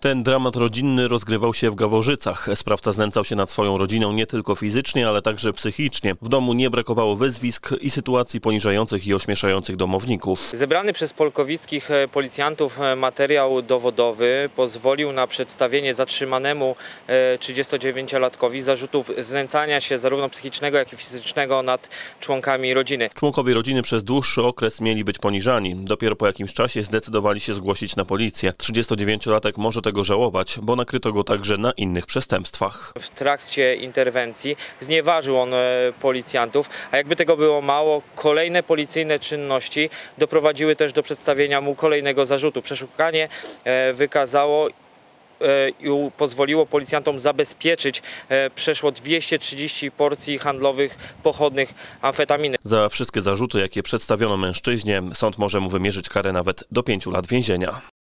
Ten dramat rodzinny rozgrywał się w Gaworzycach. Sprawca znęcał się nad swoją rodziną nie tylko fizycznie, ale także psychicznie. W domu nie brakowało wyzwisk i sytuacji poniżających i ośmieszających domowników. Zebrany przez polkowickich e, policjantów e, materiał dowodowy pozwolił na przedstawienie zatrzymanemu e, 39-latkowi zarzutów znęcania się zarówno psychicznego, jak i fizycznego nad członkami rodziny. Członkowie rodziny przez dłuższy okres mieli być poniżani. Dopiero po jakimś czasie zdecydowali się zgłosić na policję. 39-latek może tego żałować, bo nakryto go także na innych przestępstwach. W trakcie interwencji znieważył on e, policjantów, a jakby tego było mało, kolejne policyjne czynności doprowadziły też do przedstawienia mu kolejnego zarzutu. Przeszukanie e, wykazało e, i pozwoliło policjantom zabezpieczyć przeszło 230 porcji handlowych pochodnych amfetaminy. Za wszystkie zarzuty, jakie przedstawiono mężczyźnie, sąd może mu wymierzyć karę nawet do pięciu lat więzienia.